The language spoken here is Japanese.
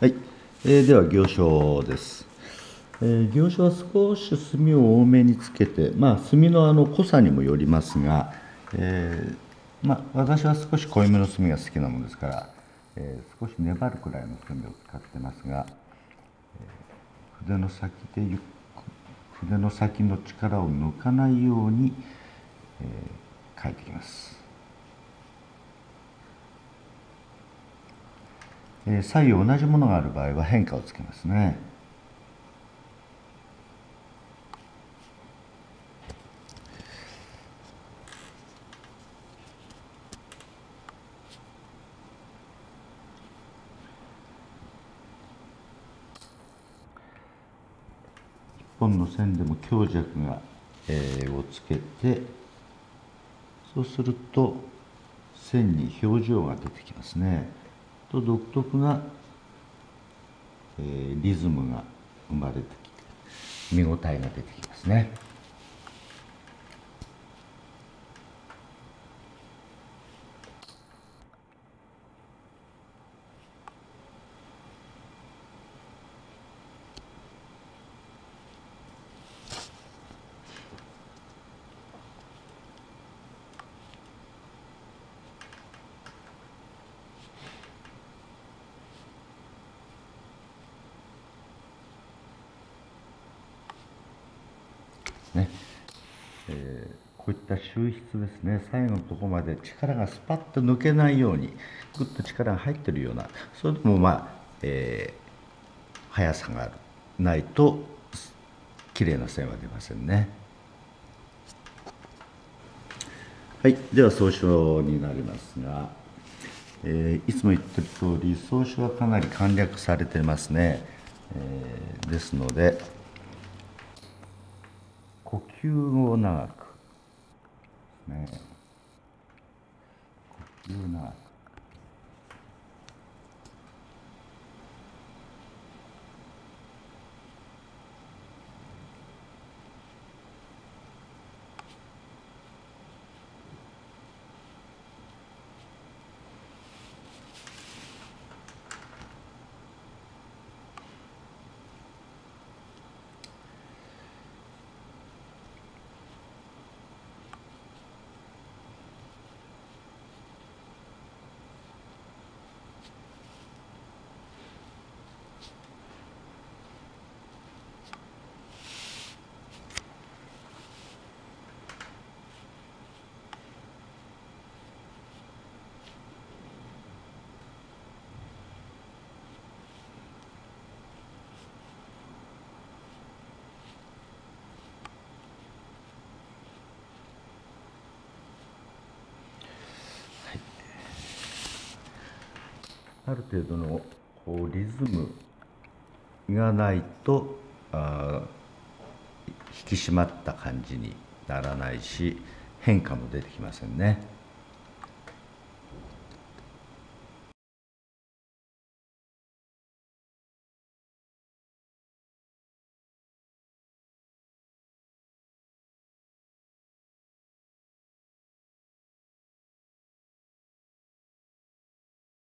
はい、えーでは行書です、えー行書は少し墨を多めにつけて、まあ、墨のあの濃さにもよりますが、えーまあ、私は少し濃いめの墨が好きなものですから、えー少し粘るくらいの墨を使ってますが、えー筆の先でゆっ筆の先の力を抜かないように、えー書いていきます。左右同じものがある場合は変化をつけますね。一本の線でも強弱が、えーをつけてそうすると線に表情が出てきますね。と独特な、えーリズムが生まれてきて見応えが出てきますね。ね、えーこういった収筆ですね。最後のとこまで力がスパッと抜けないようにグッと力が入ってるようなそれでもまあ、えー速さがないと綺麗な線は出ませんね。はい、では総書になりますが、えーいつも言ってる通り総書はかなり簡略されてますね、えーですので呼吸を長く。ね呼吸長く。ある程度のこうリズムがないとあ引き締まった感じにならないし変化も出てきませんね。